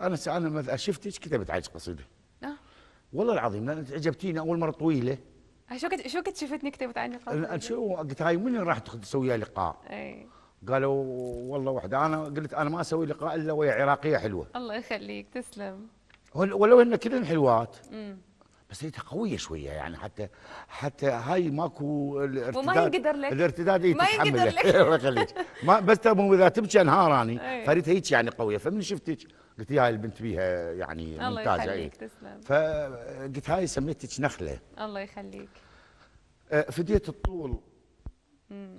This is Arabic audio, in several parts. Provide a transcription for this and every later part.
أنا أنا مثلا شفتك كتبت عليك قصيدة؟ آه. والله العظيم لأن انت عجبتيني أول مرة طويلة. شو كنت شو كنت شفتني كتبت عني قصيدة؟ شو قلت هاي من راح تخ- تسوي وياها لقاء؟ اي قالوا والله وحدة أنا قلت أنا ما أسوي لقاء إلا ويا عراقية حلوة. الله يخليك تسلم. ول- ولو إن كلهن حلوات. امم بس هي قوية شوية يعني حتى حتى هاي ماكو الارتداد ينقدر لك. الارتداد هي ما ينقدر. لك. الله يخليك ما بس مو إذا تبكي أنهار أني أي. فريت هيك يعني قوية فمن شفتك قلت هاي البنت بيها يعني الله ممتازة يخليك اي تسلم فقلت هاي سميتك نخلة الله يخليك أه، فدية الطول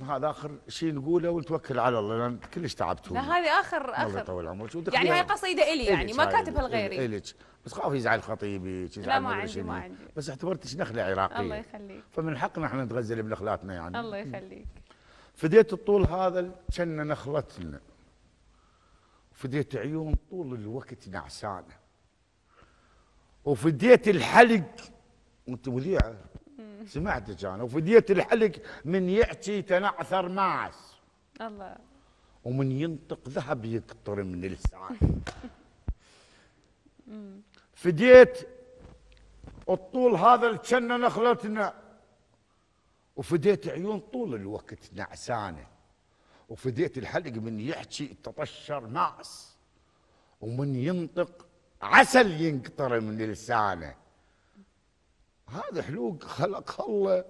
هذا آخر شيء نقوله ونتوكل على الله لأن كلش تعبتوا لا هذه اخر الله اخر يطول عمرك. يعني هاي قصيدة إلي يعني ما كاتبها لغيري. إلك بس خاف يزعل خطيبي يزعل لا، ما عندي،. ما عندي. بس اعتبرتك نخلة عراقية. الله يخليك. فمن حقنا إحنا نتغزل بنخلاتنا يعني. الله يخليك. فديت الطول هذا كنا نخلتنا. فديت عيون طول الوقت نعسانة. وفديت الحلق. وانت مذيعة. سمعتك أنا وفديت الحلق من يحكي تنعثر ماس. الله. ومن ينطق ذهب يقطر من لسانه فديت الطول هذا اللي كنا نخلتنا وفديت عيون طول الوقت نعسانة. وفديت الحلق من يحكي تطشر ماس. ومن ينطق عسل ينقطر من لسانه. هذا حلوق خلق الله.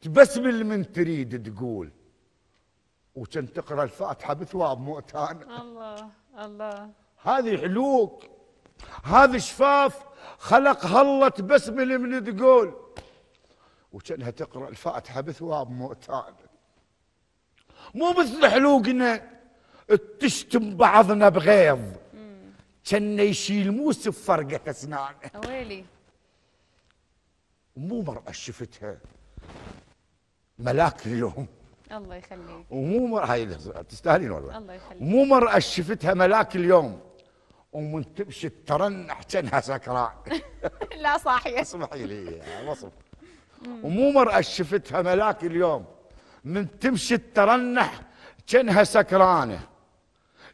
تبسمل من تريد تقول. وكان تقرأ الفاتحة بثواب مؤتان. الله الله. هذه حلوق. هذا شفاف. خلقها الله تبسمل من تقول. وكأنها تقرأ الفاتحة بثواب مؤتان. مو مثل حلوقنا تشتم بعضنا بغيظ. كان يشيل موس بفرقة أسنانه. ويلي مو مرأة شفتها. ملاك اليوم. الله يخليك. ومو مرأة هاي تستاهلين والله. الله يخليك. مو مرأة شفتها ملاك اليوم. ومن تمشي ترنح كانها سكران. لا صاحية. اسمحي لي يا وصف. ومو مرأة شفتها ملاك اليوم. من تمشي ترنح كانها سكرانة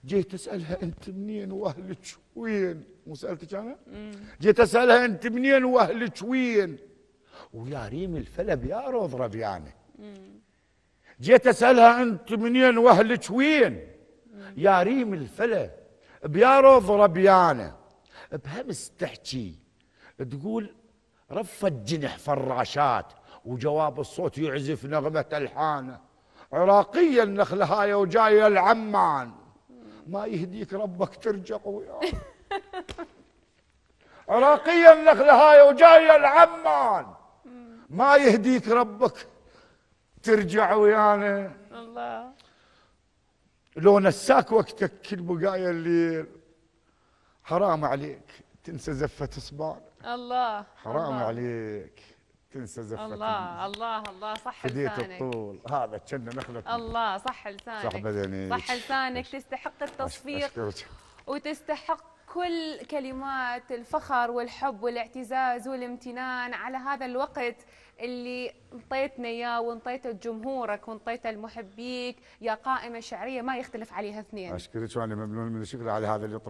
جيت أسألها أنت منين وأهلك وين؟ مو سألتك أنا؟ جيت أسألها أنت منين وأهلك وين؟ ويا ريم الفلا بياروض ربيانه جيت أسألها أنت منين وأهلك وين؟ يا ريم الفلا بياروض ربيانه بهمس تحكي تقول رفت جنح فراشات وجواب الصوت يعزف نغمة ألحانه عراقية النخلة هاي وجاية العمان ما يهديك ربك ترجع وياه. عراقية النخلة هاي وجاية العمان. ما يهديك ربك. ترجع ويانا. الله. لو نساك وقتك كل بقايا الليل حرام عليك تنسى زفة اصبعك الله. حرام الله. عليك تنسى زفة الله. الله. الله. صح لسانك. الطول. هذا كنا نخلة. الله. صح لسانك. صح بدنيك. صح لسانك. تستحق التصفيق. وتستحق كل كلمات الفخر والحب والاعتزاز والامتنان على هذا الوقت اللي انطيتنا إياه وانطيته لجمهورك وانطيته لمحبيك يا قائمة شعرية ما يختلف عليها اثنين. أشكرك وأنا ممنون من الشكر على هذا الاطراء